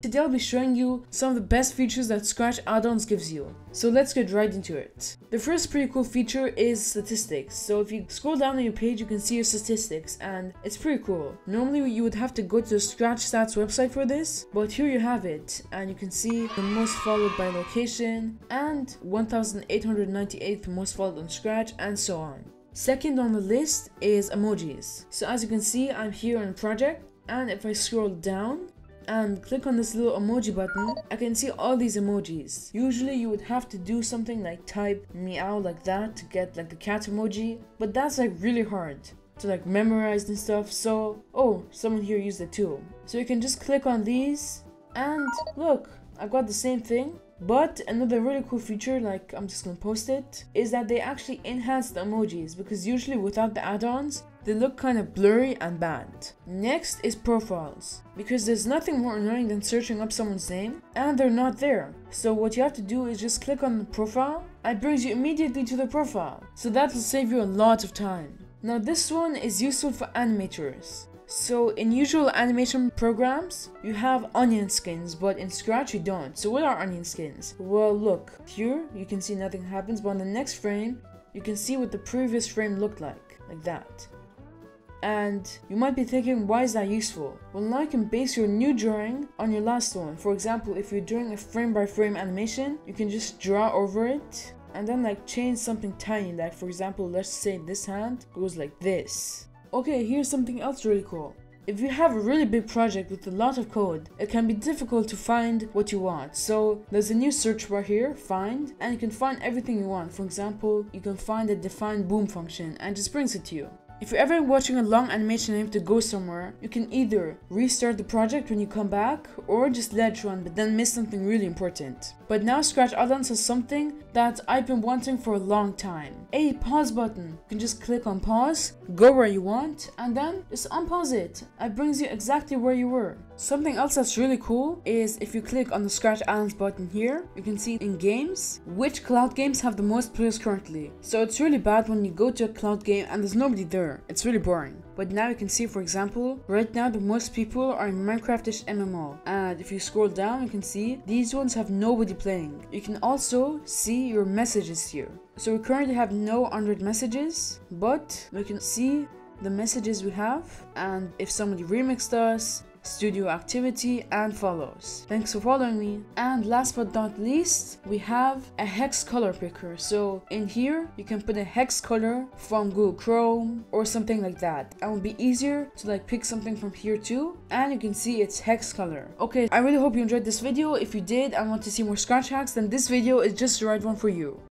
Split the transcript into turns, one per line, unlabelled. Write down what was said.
Today I'll be showing you some of the best features that Scratch add-ons gives you. So let's get right into it. The first pretty cool feature is statistics. So if you scroll down on your page you can see your statistics and it's pretty cool. Normally you would have to go to the Scratch Stats website for this, but here you have it and you can see the most followed by location and 1898th most followed on Scratch and so on. Second on the list is emojis. So as you can see I'm here on project and if I scroll down and click on this little emoji button, I can see all these emojis. Usually you would have to do something like type meow like that to get like the cat emoji, but that's like really hard to like memorize and stuff. So, oh, someone here used it too. So you can just click on these and look, I've got the same thing. But another really cool feature, like I'm just gonna post it, is that they actually enhance the emojis because usually without the add-ons, they look kind of blurry and bad. Next is profiles, because there's nothing more annoying than searching up someone's name and they're not there. So what you have to do is just click on the profile and it brings you immediately to the profile. So that will save you a lot of time. Now this one is useful for animators. So in usual animation programs, you have onion skins, but in Scratch you don't. So what are onion skins? Well look, here you can see nothing happens, but on the next frame, you can see what the previous frame looked like, like that. And you might be thinking, why is that useful? Well, now you can base your new drawing on your last one. For example, if you're doing a frame by frame animation, you can just draw over it and then like change something tiny. Like for example, let's say this hand goes like this. Okay, here's something else really cool. If you have a really big project with a lot of code, it can be difficult to find what you want. So there's a new search bar here, find, and you can find everything you want. For example, you can find the define boom function and just brings it to you. If you're ever watching a long animation and have to go somewhere, you can either restart the project when you come back or just let it run but then miss something really important. But now Scratch Add-ons has something that I've been wanting for a long time. A pause button. You can just click on pause, go where you want, and then just unpause it. It brings you exactly where you were. Something else that's really cool is if you click on the Scratch Add-ons button here, you can see in games which cloud games have the most players currently. So it's really bad when you go to a cloud game and there's nobody there. It's really boring. But now you can see, for example, right now the most people are in Minecraftish MMO. And if you scroll down, you can see these ones have nobody playing. You can also see your messages here. So we currently have no 100 messages, but we can see the messages we have and if somebody remixed us studio activity and follows. Thanks for following me. And last but not least, we have a hex color picker. So in here, you can put a hex color from Google Chrome or something like that. And it will be easier to like pick something from here too. And you can see it's hex color. Okay, I really hope you enjoyed this video. If you did and want to see more scratch hacks, then this video is just the right one for you.